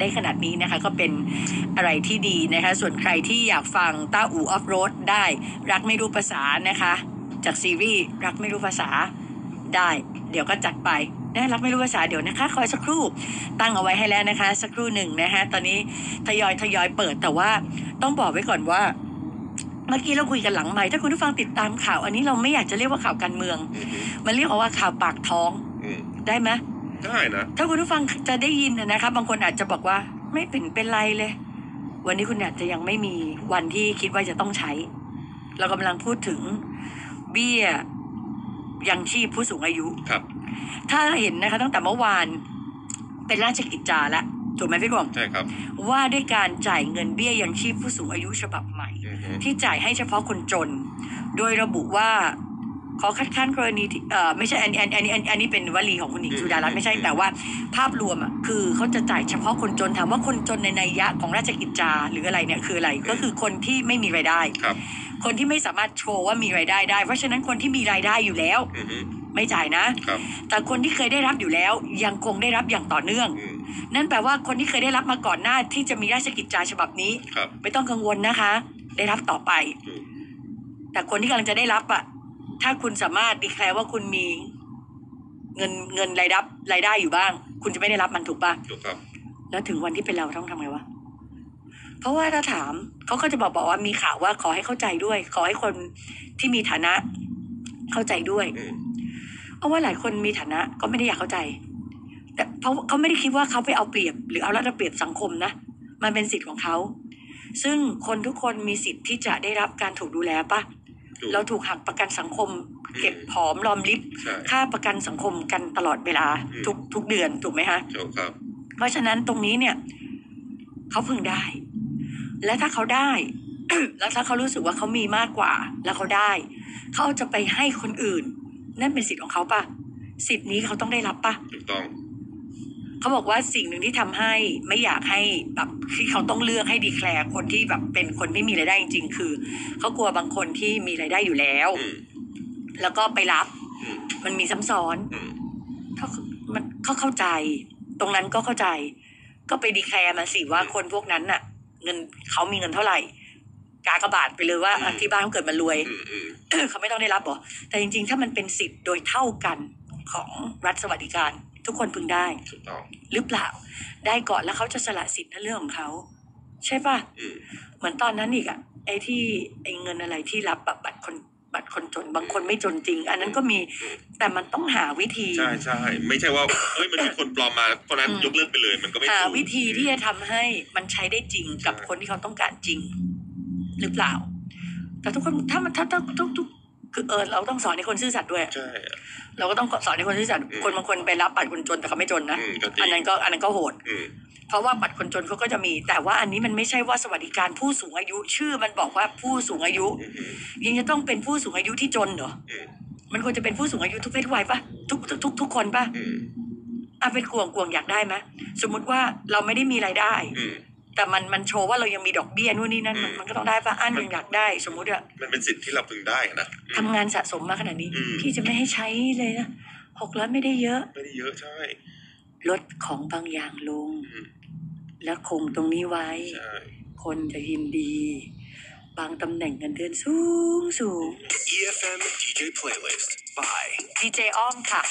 ได้ขนาดนี้นะคะ ก็เป็นอะไรที่ดีนะคะ ส่วนใครที่อยากฟังต้าอู่ออฟโรดได้รักไม่รู้ภาษานะคะ จากซีรีส์รักไม่รู้ภาษาได้ เดี๋ยวก็จัดไปนะรักไม่รู้ภาษาเดี๋ยวนะคะคอยสักครู่ตั้งเอาไว้ให้แล้วนะคะ สักครู่หนึ่งนะคะตอนนี้ทยอยทยอยเปิดแต่ว่าต้องบอกไว้ก่อนว่าเมื่อกี้เราคุยกันหลังใหม่ถ้าคุณผู้ฟังติดตามข่าว อันนี้เราไม่อยากจะเรียกว่าข่าวการเมืองอืมมันเรียกว่าข่าวปากท้องอืมได้ไหม ได้นะถ้าคุณผู้ฟังจะได้ยินนะนะคะ บางคนอาจจะบอกว่าไม่เป็นเป็นไรเลย วันนี้คุณอาจจะยังไม่มีวันที่คิดว่าจะต้องใช้ เรากำลังพูดถึงเบี้ยยังชีพผู้สูงอายุครับ ถ้าเห็นนะคะ ตั้งแต่เมื่อวานเป็นราชกิจจาแล้วถูกไหมพี่กวางใช่ครับ ว่าด้วยการจ่ายเงินเบี้ยยังชีพผู้สูงอายุฉบับใหม่อืมฮึที่จ่ายให้เฉพาะคนจน โดยระบุว่า ขอคัดค้านกรณีที่เอ่อไม่ใช่อันอันอันอันอันนี้เป็นวลีของคุณหญิงสุดารัตน์ไม่ใช่แต่ว่า ภาพรวมอะคือเขาจะจ่ายเฉพาะคนจนถามว่าคนจนในนัยยะของราชกิจจาหรืออะไรเนี่ยคืออะไรก็คือคนที่ไม่มีรายได้ ครับ คนที่ไม่สามารถโชว์ว่ามีรายได้ได้ เพราะฉะนั้นคนที่มีรายได้อยู่แล้ว อืมฮึไม่จ่ายนะ ครับแต่คนที่เคยได้รับอยู่แล้ว ยังคงได้รับอย่างต่อเนื่อง อืมนั่นแปลว่าคนที่เคยได้รับมาก่อนหน้าที่จะมีราชกิจจาฉบับนี้ ครับ ไม่ต้องกังวลนะคะ ได้รับต่อไป อืม แต่คนที่กำลังจะได้รับอะ ถ้าคุณสามารถดีแคลร์ว่าคุณมีเงินเงินรายรับรายได้อยู่บ้าง คุณจะไม่ได้รับมันถูกปะถูกครับ แล้วถึงวันที่เป็นเราต้องทำไงวะเพราะว่าถ้าถามเขาก็จะบอกบอกว่ามีข่าวว่าขอให้เข้าใจด้วย ขอให้คนที่มีฐานะเข้าใจด้วยอืมเพราะว่าหลายคนมีฐานะก็ไม่ได้อยากเข้าใจ แต่เพราะเขาไม่ได้คิดว่าเขาไปเอาเปรียบ หรือเอารัดเอาเปรียบสังคมนะมันเป็นสิทธิ์ของเขาซึ่งคนทุกคนมีสิทธิ์ที่จะได้รับการถูกดูแลปะถูก เราถูกหักประกันสังคม เก็บผอมรอมริบใช่ค่าประกันสังคมกันตลอดเวลาอืมทุกทุกเดือนถูกไหมคะถูกครับ เพราะฉะนั้นตรงนี้เนี่ยเขาพึงได้ และถ้าเขาได้ แล้วถ้าเขารู้สึกว่าเขามีมากกว่า แล้วเขาได้ เขาจะไปให้คนอื่น นั่นเป็นสิทธิ์ของเขาปะสิทธิ์นี้เขาต้องได้รับปะถูกต้อง เขาบอกว่าสิ่งหนึ่งที่ทำให้ไม่อยากให้แบบที่เขาต้องเลือกให้ดีแคลร์คนที่แบบเป็นคนไม่มีรายได้จริงๆ คือเขากลัวบางคนที่มีรายได้อยู่แล้วอืมแล้วก็ไปรับอืมมันมีซ้ำซ้อนอืมเขามันเขาเข้าใจ ตรงนั้นก็เข้าใจ ก็ไปดีแคลร์มาสิว่าคนพวกนั้นน่ะ เงินเขามีเงินเท่าไหร่กากระบาดไปเลยว่าอะที่บ้านเขาเกิดมารวยอืมอืมเขาไม่ต้องได้รับหรอแต่จริง ๆ ถ้ามันเป็นสิทธิ์โดยเท่ากันของรัฐสวัสดิการ ทุกคนพึงได้ถูกต้องหรือเปล่า ได้ก่อนแล้วเขาจะสละสิทธิ์นั่นเรื่องของเขาใช่ป่ะอืมเหมือนตอนนั้นอีกอะไอ้ที่ไอ้เงินอะไรที่รับแบบบัตรคนบัตรคนจนบางคนไม่จนจริง อันนั้นก็มีแต่มันต้องหาวิธี ใช่ใช่ไม่ใช่ว่าเอ้ยมันมีคนปลอมมาเพราะฉะนั้นอืมยกเลิกไปเลยมันก็ไม่หาถูกวิธีที่จะทำให้มันใช้ได้จริงกับใช่คนที่เขาต้องการจริง หรือเปล่า แต่ทุกคนถ้ามันถ้าถ้าทุกทุก คือเออเราต้องสอนให้คนซื่อสัตย์ด้วย ใช่ เราก็ต้องสอนให้คนซื่อสัตย์อืมคนบางคนไปรับบัตรคนจนแต่เขาไม่จนนะอืมก็จริอันงนั้นก็อันนั้นก็โหด อืม เพราะว่าบัตรคนจนเขาก็จะมี แต่ว่าอันนี้มันไม่ใช่ว่าสวัสดิการผู้สูงอายุ ชื่อมันบอกว่าผู้สูงอายุ อืมอืม ยังจะต้องเป็นผู้สูงอายุที่จนเหรออืม มันควรจะเป็นผู้สูงอายุทุกเพศทุกวัยปะทุกทุกทุกทุกคนปะอืมอะเป็นกวงกวงอยากได้ไหมสมมุติว่าเราไม่ได้มีรายได้ อืม แต่มันมันโชว์ว่าเรายังมีดอกเบี้ยนู่นนี่นั่นมันอืมมันก็ต้องได้ปะอันยังอยากได้ สมมุติอะมันเป็นสิทธิ์ที่เราพึงได้นะอืมทำงานสะสมมาขนาดนี้อืมพี่จะไม่ให้ใช้เลยนะหกร้อยไม่ได้เยอะ ไม่ได้เยอะใช่ลดของบางอย่างลงอืมและคงตรงนี้ไว้ใช่คนจะยินดี บางตำแหน่งเงินเดือนสูงสูง EFM DJ playlist by ดีเจอ้อมค่ะ